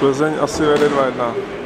Plzeň asi vede 2-1.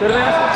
Cerveza.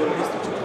Mr.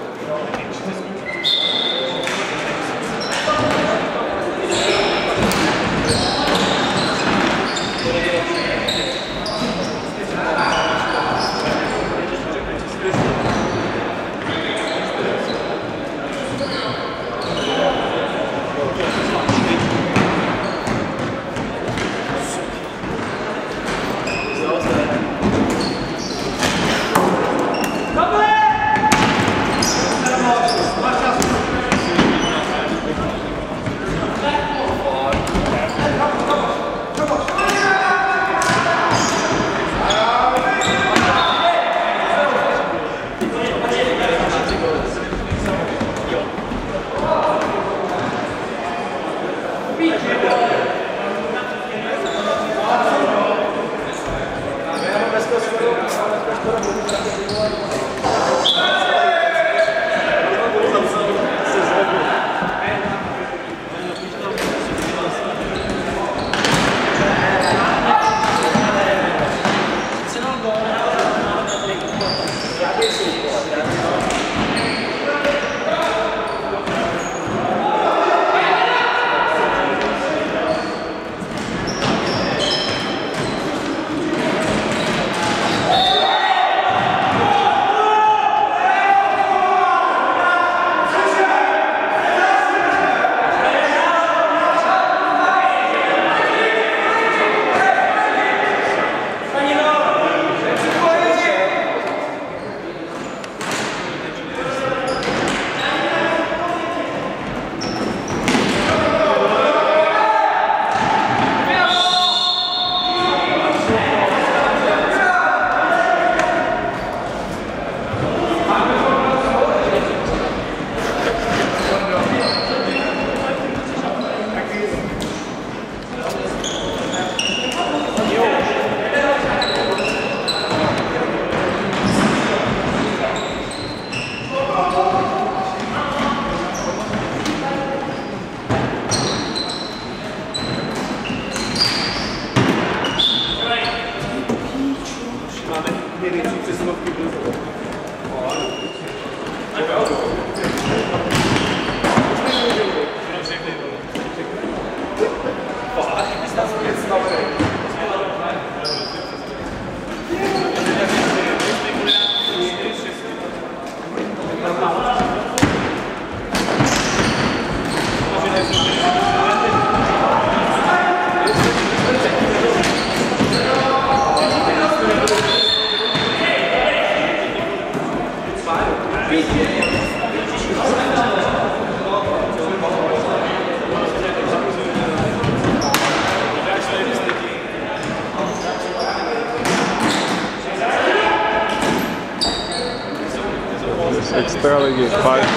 extraligy, fakt.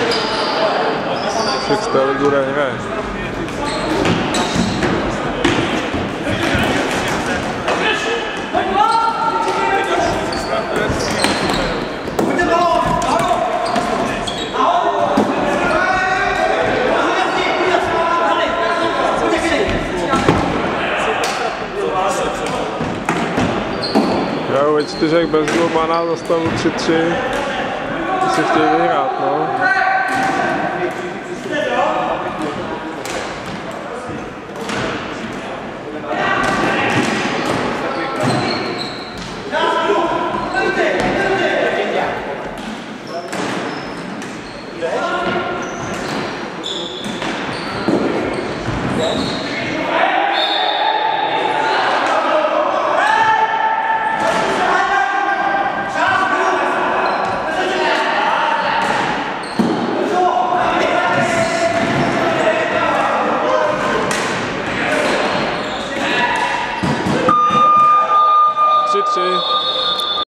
Z extraligy nehraje. Jo, ve čtyřech bez golmana za stavu 3-3. sich die Idee ab.